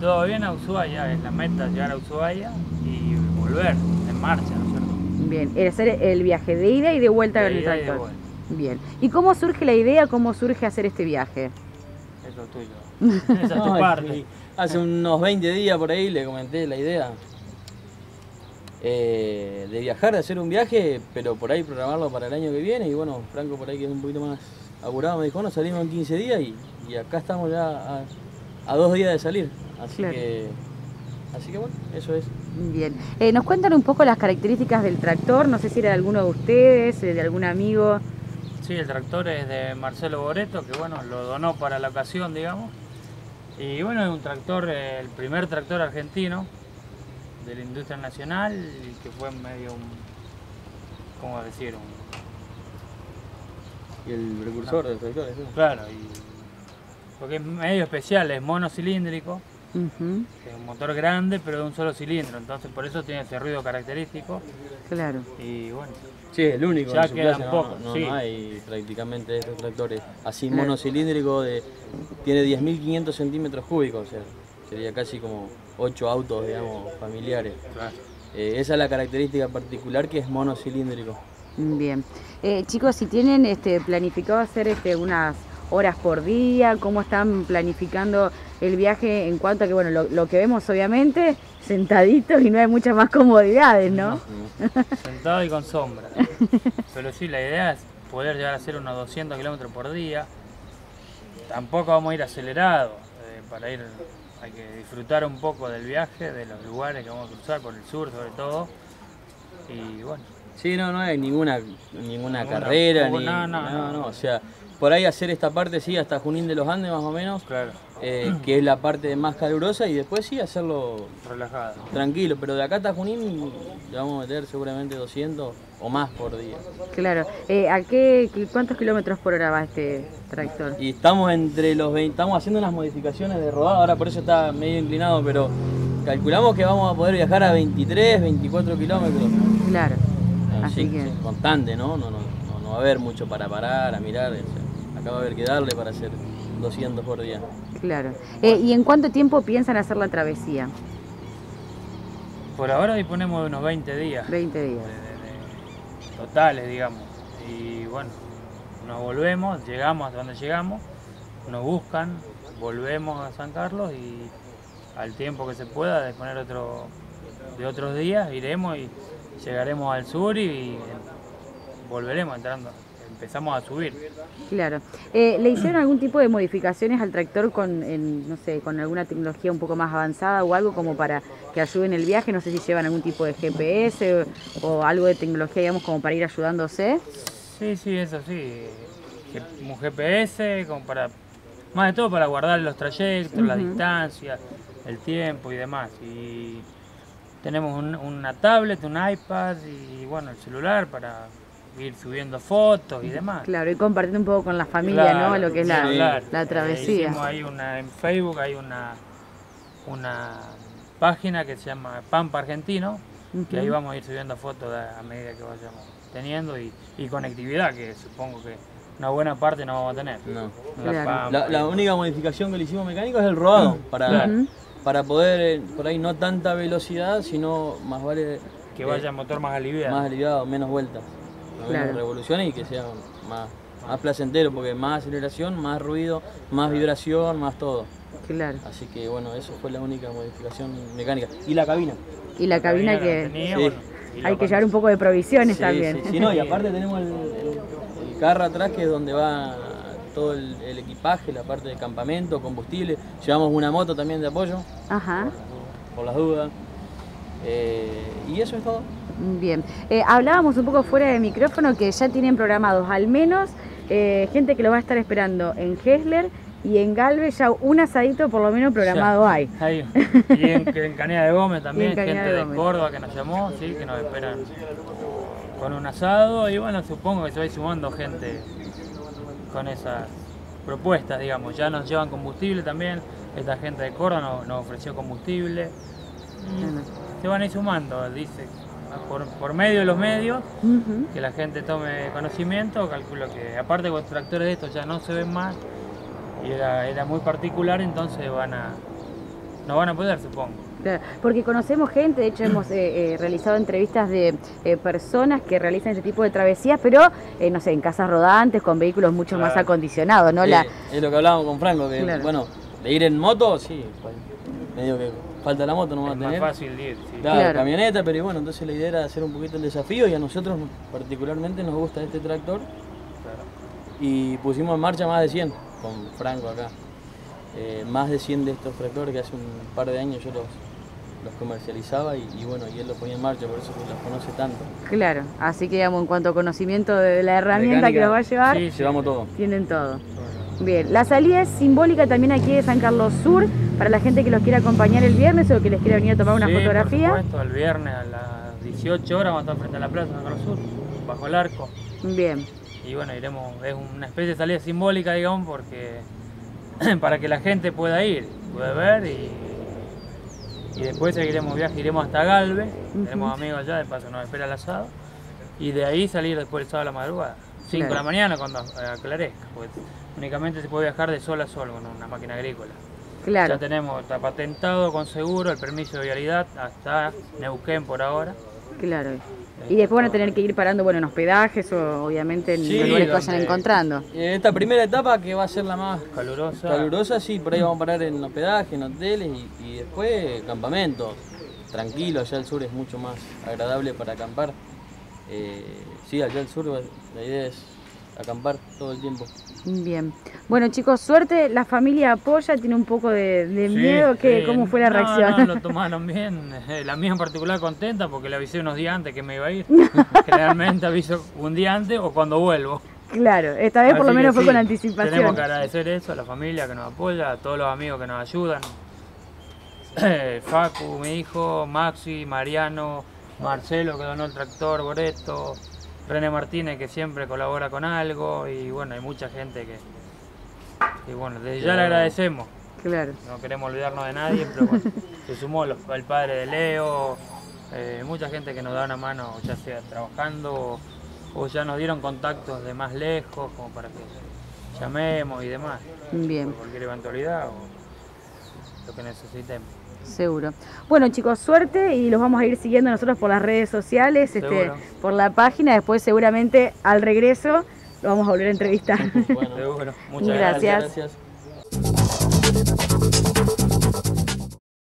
Todo bien a Ushuaia, es la meta llegar a Ushuaia y volver en marcha, ¿no es cierto? Bien, el hacer el viaje de ida y de vuelta De con el ida y de tractor. vuelta. Bien. ¿Y cómo surge la idea, cómo surge hacer este viaje? Eso es tuyo. Esa es tu parte. Hace unos 20 días por ahí le comenté la idea eh, de viajar, de hacer un viaje, pero por ahí programarlo para el año que viene. Y bueno, Franco por ahí que es un poquito más apurado me dijo, bueno, salimos en 15 días y, y acá estamos ya a, a dos días de salir. Así Claro. que, así que bueno, eso es. Bien. Eh, ¿Nos cuentan un poco las características del tractor? No sé si era de alguno de ustedes, eh, de algún amigo. Sí, el tractor es de Marcelo Boreto, que bueno, lo donó para la ocasión, digamos. Y bueno, es un tractor, eh, el primer tractor argentino de la industria nacional, y que fue medio un, ¿cómo decir? Un, Y el precursor del tractor, eso. claro, y, porque es medio especial, es monocilíndrico, Es un motor grande pero de un solo cilindro, entonces por eso tiene ese ruido característico. Claro. Y bueno, Sí, el único. Ya en su quedan no, pocos, no, sí. no hay prácticamente estos tractores. Así Claro. monocilíndrico de tiene 10.500 centímetros cúbicos, o sea, sería casi como 8 autos, digamos, familiares. Eh, esa es la característica particular que es monocilíndrico. Bien. Eh, chicos, si tienen este, planificado hacer este, unas horas por día, ¿cómo están planificando el viaje en cuanto a que, bueno, lo, lo que vemos obviamente, sentaditos y no hay muchas más comodidades, ¿no? sentado y con sombra. Pero sí, la idea es poder llegar a hacer unos 200 kilómetros por día. Tampoco vamos a ir acelerados. eh, para ir, hay que disfrutar un poco del viaje, de los lugares que vamos a cruzar, por el sur sobre todo. Y bueno, Sí, no, no hay ninguna, ninguna Ninguna- carrera, ni, no, no, no. o sea, por ahí hacer esta parte sí, hasta Junín de los Andes más o menos, claro, eh, que es la parte más calurosa y después sí hacerlo relajado. tranquilo, pero de acá hasta Junín le vamos a meter seguramente 200 o más por día. Claro. Eh, ¿A qué, cuántos kilómetros por hora va este tractor? Y estamos entre los 20, estamos haciendo unas modificaciones de rodado, ahora por eso está medio inclinado, pero calculamos que vamos a poder viajar a 23, 24 kilómetros. Claro. Así Así que- sí, constante, ¿no? No, no, no, no va a haber mucho para parar, a mirar. sea, acá va a haber que darle para hacer 200 por día. Claro. Eh, ¿Y en cuánto tiempo piensan hacer la travesía? Por ahora disponemos de unos 20 días. 20 de- días. de- de- totales, digamos. Y bueno, nos volvemos, llegamos hasta donde llegamos, nos buscan, volvemos a San Carlos y al tiempo que se pueda disponer otro, de otros días, iremos y llegaremos al sur y, y volveremos entrando. Empezamos a subir. Claro. Eh, ¿Le hicieron algún tipo de modificaciones al tractor con, en, no sé, con alguna tecnología un poco más avanzada o algo como para que ayuden el viaje? No sé si llevan algún tipo de GPS o, o algo de tecnología, digamos, como para ir ayudándose. Sí, sí, eso sí. Un GPS, como para, más de todo para guardar los trayectos, las Ujú. distancias, el tiempo y demás. Y tenemos un- una tablet, un iPad y bueno, el celular para ir subiendo fotos y demás. Claro, y compartiendo un poco con la familia, Claro, ¿no? Lo que es la, la Eh, travesía. hicimos ahí una, en Facebook hay una, una página que se llama Pampa Argentino, que ahí vamos a ir subiendo fotos a, medida que vayamos teniendo y, y conectividad, que supongo que una buena parte no vamos a tener. No. La Claro. Pampa La, la y- única modificación que le hicimos mecánico es el rodado, para, para poder, eh, por ahí no tanta velocidad, sino más vale que eh, vaya el motor más aliviado. más aliviado, menos vueltas, Claro. revoluciones y que sea más, más placentero, porque más aceleración, más ruido, más vibración, más todo. Claro. Así que bueno, eso fue la única modificación mecánica. Y la cabina. Y la cabina que tenía, sí. bueno, y hay que llevar un poco de provisiones Sí, también. sí, sí, no, y aparte tenemos el, el- el carro atrás que es donde va todo el, el equipaje, la parte de campamento, combustible. Llevamos una moto también de apoyo, Ajá. por las dudas. Eh, y eso es todo. Bien. Eh, hablábamos un poco fuera de micrófono que ya tienen programados al menos eh, gente que lo va a estar esperando en Hessler y en Galvez ya un asadito por lo menos programado Ya. hay. Ahí. Y en, en Canea de Gómez también, gente de de. Córdoba que nos llamó, sí, que nos esperan con un asado y bueno, supongo que se va a ir sumando gente con esas propuestas, digamos. Ya nos llevan combustible también, esta gente de Córdoba nos, nos ofreció combustible. Y se van a ir sumando, dice, por, por medio de los medios, que la gente tome conocimiento, calculo que aparte con tractores de estos ya no se ven más y era, era muy particular, entonces van a no van a poder, supongo. Claro, Porque conocemos gente, de hecho hemos eh, eh, realizado entrevistas de eh, personas que realizan ese tipo de travesías, pero eh, no sé, en casas rodantes, con vehículos mucho más acondicionados, ¿no? Sí, La, Es lo que hablábamos con Franco, que Claro. bueno, de ir en moto, sí, pues, medio que falta la moto, no va a Es más tener. fácil ir, sí. Claro, Claro. camioneta, pero bueno, entonces la idea era hacer un poquito el desafío y a nosotros particularmente nos gusta este tractor Claro. y pusimos en marcha más de 100 con Franco acá. Eh, más de 100 de estos tractores que hace un par de años yo los, los comercializaba y, y bueno, y él los ponía en marcha, por eso que los conoce tanto. claro, así que digamos, en cuanto a conocimiento de la herramienta que los va a llevar, sí. Llevamos todo. tienen todo. Bien, la salida es simbólica también aquí de San Carlos Sur, para la gente que los quiera acompañar el viernes o que les quiera venir a tomar una fotografía. Por supuesto, el viernes a las 18 horas vamos a estar frente a la plaza de San Carlos Sur, bajo el arco. Bien, Y bueno, iremos, es una especie de salida simbólica, digamos, porque para que la gente pueda ir, pueda ver y, y después seguiremos viaje, iremos hasta Galve, tenemos amigos allá, de paso nos espera el asado, y de ahí salir después el sábado a la madrugada, 5 de la mañana cuando eh, aclarezca, porque únicamente se puede viajar de sol a sol con una máquina agrícola. claro. Ya tenemos, está patentado con seguro, el permiso de vialidad hasta Neuquén por ahora. Claro. Y después van a tener que ir parando, bueno, en hospedajes o obviamente en Sí, los lugares que vayan encontrando. Eh, Esta primera etapa que va a ser la más Calurosa. calurosa, sí, por ahí vamos a parar en hospedaje, en hoteles y, y después campamento. Tranquilo, allá al sur es mucho más agradable para acampar. Eh, sí, allá al sur la idea es acampar todo el tiempo. Bien. Bueno, chicos, suerte. La familia apoya, tiene un poco de, de Sí, miedo. ¿Qué, sí. ¿Cómo fue la No, reacción? No, lo tomaron bien. Eh, La mía en particular contenta porque le avisé unos días antes que me iba a ir. Generalmente aviso un día antes o cuando vuelvo. claro, esta vez por lo que menos fue sí, con anticipación. Tenemos que agradecer eso a la familia que nos apoya, a todos los amigos que nos ayudan. Eh, Facu, mi hijo, Maxi, Mariano, Marcelo que donó el tractor, Boreto, René Martínez que siempre colabora con algo y bueno, hay mucha gente que, y bueno, desde ya le agradecemos. Claro. No queremos olvidarnos de nadie, pero bueno, se sumó los- el padre de Leo, eh, mucha gente que nos da una mano, ya sea trabajando o, o ya nos dieron contactos de más lejos, como para que llamemos y demás, Bien, por cualquier eventualidad o lo que necesitemos. Seguro. Bueno, chicos, suerte y los vamos a ir siguiendo nosotros por las redes sociales, este, por la página. Después, seguramente, al regreso, lo vamos a volver a entrevistar. Bueno, Seguro. Muchas Gracias. gracias. gracias.